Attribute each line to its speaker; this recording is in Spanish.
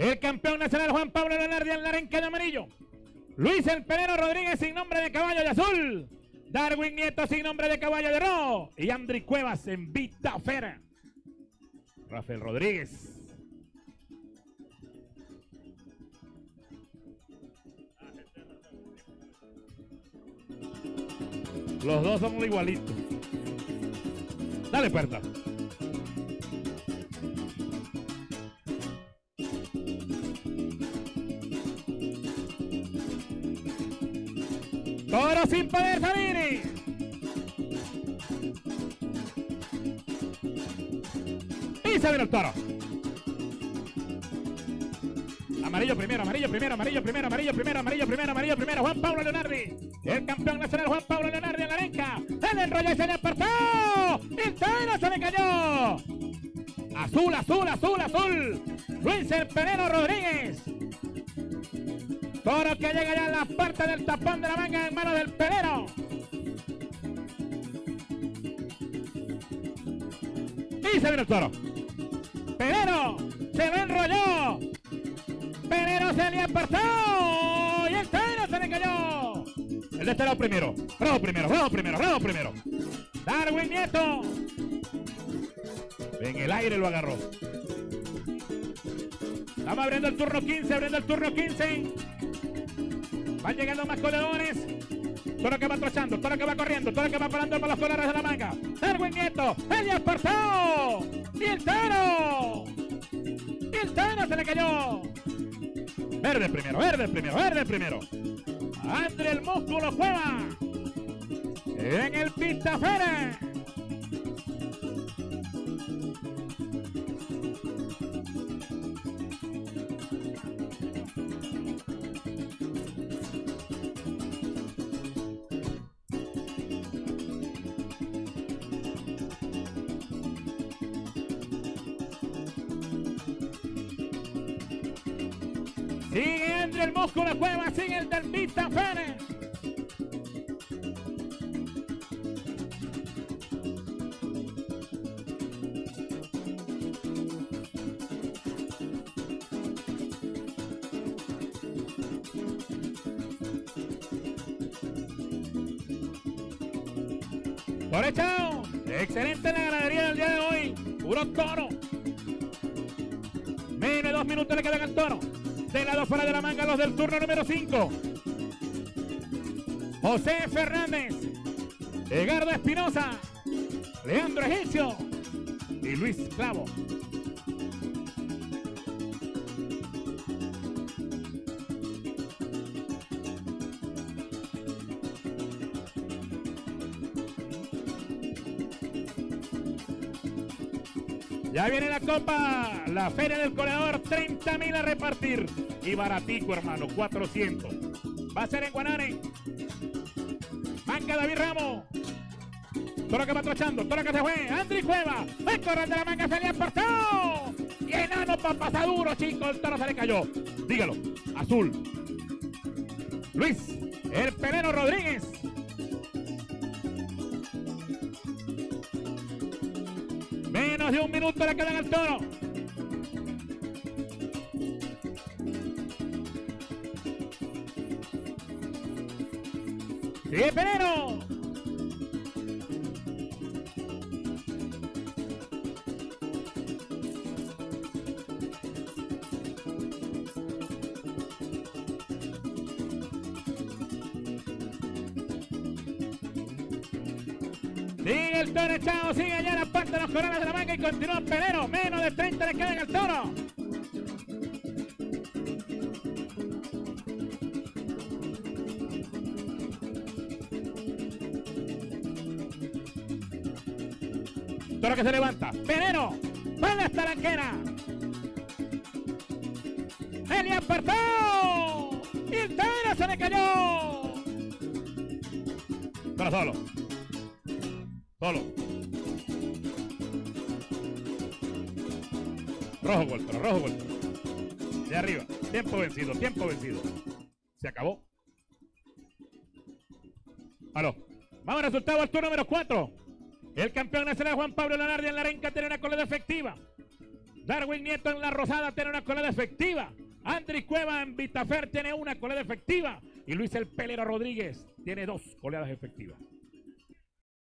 Speaker 1: El campeón nacional Juan Pablo Leonardi en la arenca de amarillo. Luis El Pelero Rodríguez sin nombre de caballo de azul. Darwin Nieto sin nombre de caballo de rojo. Y Andri Cuevas en Vita Fera. Rafael Rodríguez. Los dos son igualitos. Dale puerta. Toro sin poder salir. Y se viene el toro. Amarillo primero, amarillo primero, amarillo primero, amarillo primero, amarillo primero, amarillo primero. Juan Pablo Leonardi. El campeón nacional Juan Pablo Leonardi en la arenca. El enrollo y se le apartó. El toro se le cayó. Azul, azul, azul, azul. Luis El Rodríguez. Toro que llega ya en la parte del tapón de la manga en mano del pelero. Y se viene el toro. Pelero se lo enrolló. Pelero se le apartó. Y el toro se le cayó. El de este lado primero. Rojo primero, rojo primero, rojo primero. Darwin Nieto. En el aire lo agarró. Estamos abriendo el turno 15, abriendo el turno 15. Van llegando más corredores. Toro que va trochando, toro que va corriendo, toro que va parando por los colores de la manga. Darwin Nieto, Elias Portao. Y el toro. Y el toro se le cayó. Verde primero, verde primero, verde primero. André el músculo Cueva. En el pista Fere. Sigue André el músculo Cueva, sigue el Fere. Por hecho, excelente la ganadería del día de hoy. Puro toro. De dos minutos le quedan al toro. De lado fuera de la manga los del turno número 5. José Fernández, Egardo Espinosa, Leandro Egipcio y Luis Clavo. Ya viene la copa, la feria del corredor, 30 mil a repartir. Y baratico, hermano, 400. Va a ser en Guanare. Manga David Ramos. Toro que va trochando, toro que se fue. Andri Cueva. El correr de la manga se le apartó. Y enano para pasar duro, chico. El toro se le cayó. Dígalo. Azul. Luis. El Pelero Rodríguez. Menos de un minuto le quedan al toro. Sigue Pelero. Sigue el toro echado, sigue allá la parte de los coronas de la manga y continúa Pelero. Menos de 30 le quedan al toro. Toro que se levanta. Pelero. Van hasta la anquera. Eli apartó. Y el toro se le cayó. Toro solo. Solo. Rojo vuelto, rojo vuelto. De arriba. Tiempo vencido, tiempo vencido. Se acabó. Aló. Vamos resultado al turno número 4. El campeón nacional Juan Pablo Leonardi en la arenca tiene una colada efectiva. Darwin Nieto en La Rosada tiene una coleada efectiva. Andri Cueva en Vitafer tiene una coleada efectiva. Y Luis El Pelero Rodríguez tiene dos coleadas efectivas.